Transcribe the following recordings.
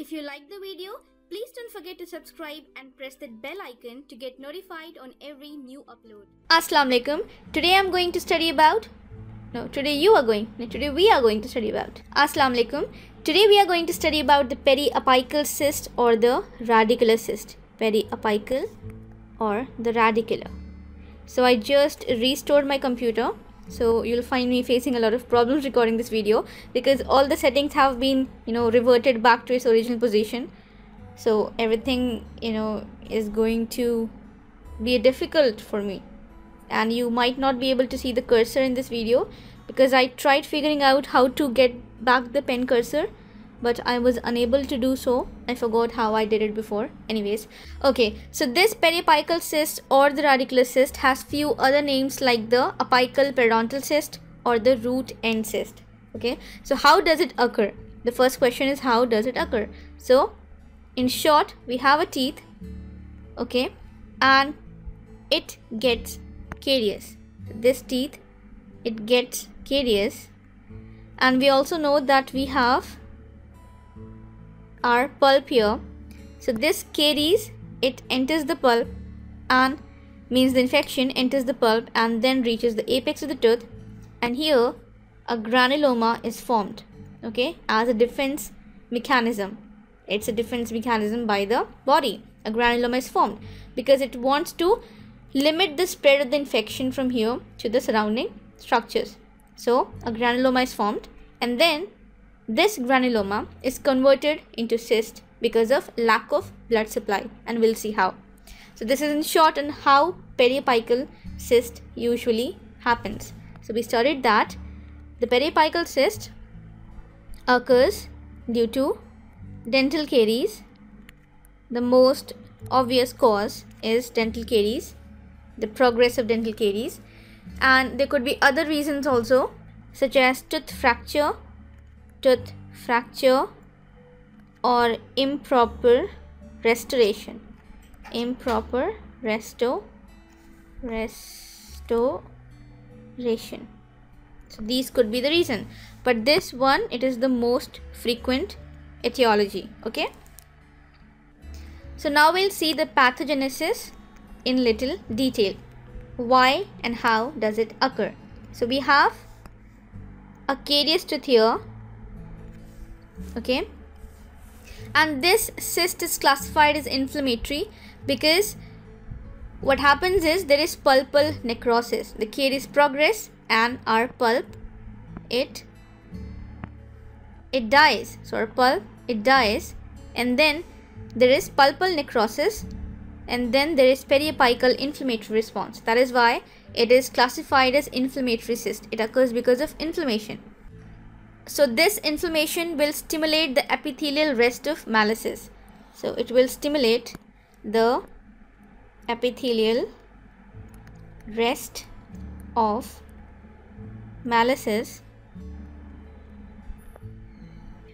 If you like the video, please don't forget to subscribe and press that bell icon to get notified on every new upload. Assalamu alaikum. Today I'm going to study about no, today you are going. No, today we are going to study about. Assalamu alaikum. Today we are going to study about the periapical cyst or the radicular cyst. Periapical or the radicular. So I just restored my computer. So you'll find me facing a lot of problems recording this video because all the settings have been, you know, reverted back to its original position. So everything, you know, is going to be difficult for me and you might not be able to see the cursor in this video because I tried figuring out how to get back the pen cursor but I was unable to do so. I forgot how I did it before. Anyways, okay, so this periapical cyst or the radicular cyst has few other names like the apical periodontal cyst or the root end cyst. Okay, so how does it occur? The first question is how does it occur? So, in short, we have a teeth, okay, and it gets caries. This teeth, it gets caries, and we also know that we have our pulp here. So this caries, it enters the pulp and means the infection enters the pulp and then reaches the apex of the tooth. And here a granuloma is formed okay as a defense mechanism. It's a defense mechanism by the body. A granuloma is formed because it wants to limit the spread of the infection from here to the surrounding structures. So a granuloma is formed and then this granuloma is converted into cyst because of lack of blood supply and we'll see how. So this is in short on how periapical cyst usually happens. So we studied that the periapical cyst occurs due to dental caries. The most obvious cause is dental caries, the progress of dental caries and there could be other reasons also such as tooth fracture tooth fracture or improper restoration. Improper resto restoration. So these could be the reason. But this one it is the most frequent etiology okay? So now we'll see the pathogenesis in little detail. Why and how does it occur? So we have a tooth here okay? And this cyst is classified as inflammatory because what happens is there is pulpal necrosis. The caries progress and our pulp it it dies. So our pulp it dies and then there is pulpal necrosis and then there is periapical inflammatory response. That is why it is classified as inflammatory cyst. It occurs because of inflammation so this inflammation will stimulate the epithelial rest of Malassez. So it will stimulate the epithelial rest of Malassez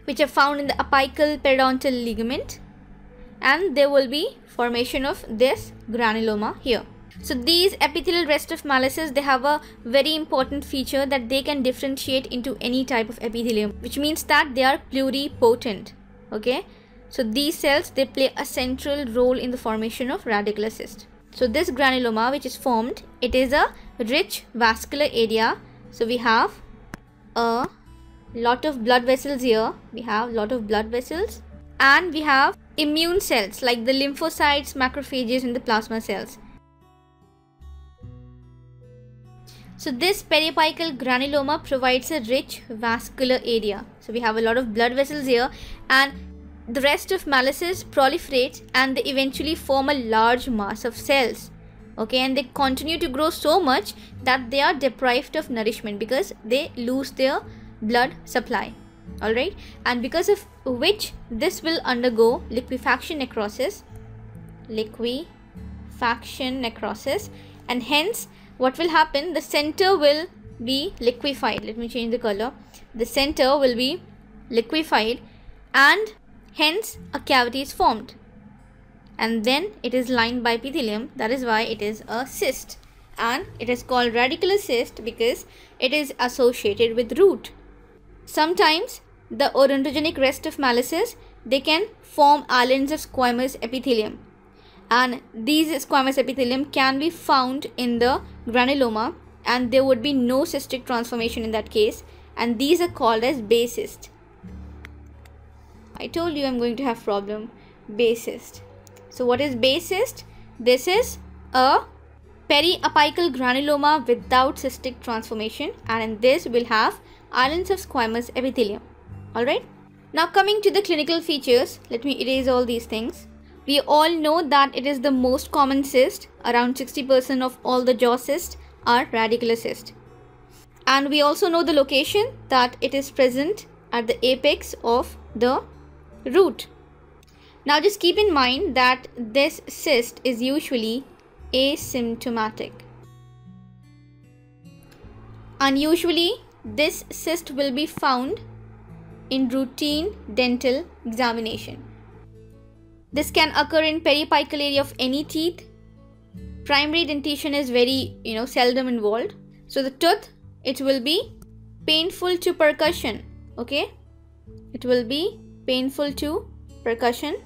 which are found in the apical periodontal ligament and there will be formation of this granuloma here. So these epithelial rest of Malassez, they have a very important feature that they can differentiate into any type of epithelium, which means that they are pluripotent. Okay. So these cells, they play a central role in the formation of radicular cyst. So this granuloma which is formed, it is a rich vascular area. So we have a lot of blood vessels here. We have a lot of blood vessels and we have immune cells like the lymphocytes, macrophages and the plasma cells. So this periapical granuloma provides a rich vascular area. So we have a lot of blood vessels here and the rest of Malassez proliferates and they eventually form a large mass of cells. Okay, and they continue to grow so much that they are deprived of nourishment because they lose their blood supply. Alright, and because of which this will undergo liquefaction necrosis, liquefaction necrosis, and hence what will happen? The center will be liquefied. Let me change the color. The center will be liquefied and hence a cavity is formed. And then it is lined by epithelium. That is why it is a cyst. And it is called radicular cyst because it is associated with root. Sometimes the odontogenic rest of Malassez they can form islands of squamous epithelium. And these squamous epithelium can be found in the granuloma and there would be no cystic transformation in that case and these are called as basis. I told you I'm going to have problem basis. So what is basis? This is a periapical granuloma without cystic transformation and in this we'll have islands of squamous epithelium. Alright. Now coming to the clinical features, let me erase all these things. We all know that it is the most common cyst. Around 60% of all the jaw cysts are radicular cyst. And we also know the location that it is present at the apex of the root. Now just keep in mind that this cyst is usually asymptomatic. And usually this cyst will be found in routine dental examination. This can occur in periapical area of any teeth. Primary dentition is very, you know, seldom involved. So the tooth, it will be painful to percussion. Okay. It will be painful to percussion.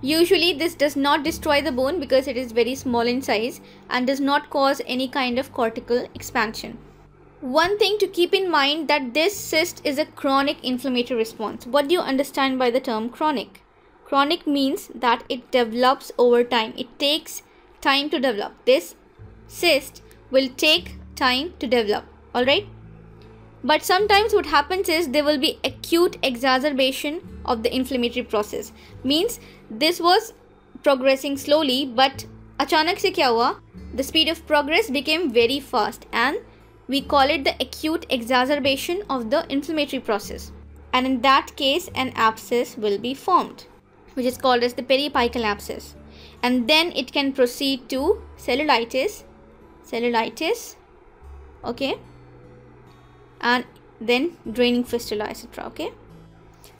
Usually this does not destroy the bone because it is very small in size and does not cause any kind of cortical expansion. One thing to keep in mind that this cyst is a chronic inflammatory response. What do you understand by the term chronic? Chronic means that it develops over time. It takes time to develop. This cyst will take time to develop. Alright? But sometimes what happens is there will be acute exacerbation of the inflammatory process. Means this was progressing slowly but achanak se kya hua? The speed of progress became very fast and we call it the acute exacerbation of the inflammatory process. And in that case an abscess will be formed which is called as the periapical abscess. And then it can proceed to cellulitis cellulitis okay? And then draining fistula etc okay?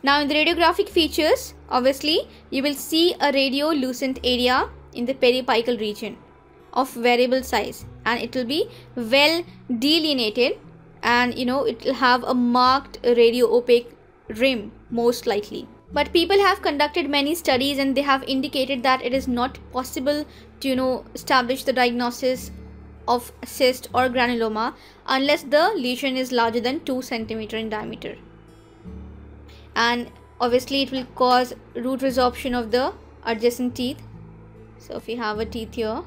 Now in the radiographic features obviously you will see a radiolucent area in the periapical region of variable size. And it will be well delineated and you know it will have a marked radio opaque rim most likely but people have conducted many studies and they have indicated that it is not possible to you know establish the diagnosis of cyst or granuloma unless the lesion is larger than 2 centimeter in diameter. And obviously it will cause root resorption of the adjacent teeth. So if you have a teeth here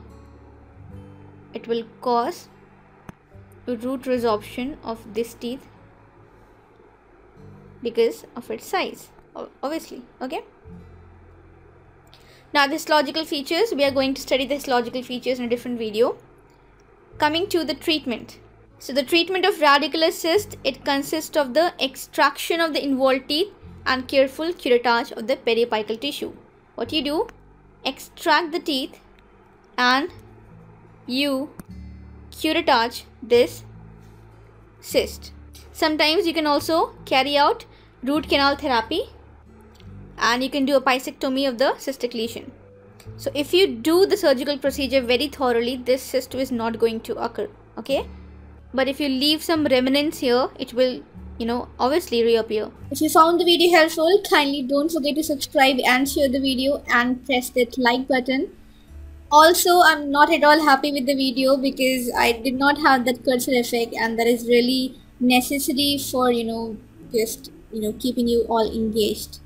it will cause root resorption of this teeth because of its size obviously okay? Now this logical features we are going to study this logical features in a different video. Coming to the treatment. So the treatment of radicular cyst it consists of the extraction of the involved teeth and careful curettage of the periapical tissue. What you do? Extract the teeth and you curettage this cyst. Sometimes you can also carry out root canal therapy and you can do apicectomy of the cystic lesion. So if you do the surgical procedure very thoroughly, this cyst is not going to occur, okay? But if you leave some remnants here, it will, you know, obviously reappear. If you found the video helpful, kindly don't forget to subscribe and share the video and press that like button. Also, I'm not at all happy with the video because I did not have that cursor effect and that is really necessary for, you know, just, you know, keeping you all engaged.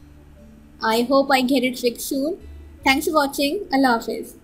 I hope I get it fixed soon. Thanks for watching. Allah Hafiz.